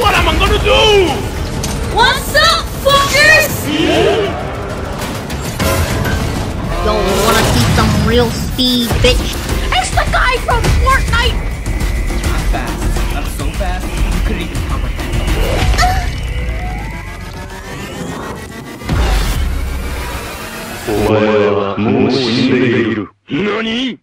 What am I gonna do? What's up, fuckers? Yo, wanna see some real speed, bitch? It's the guy from Fortnite! I'm fast. I'm so fast, you couldn't even comprehend. お前はもう死んでいる。何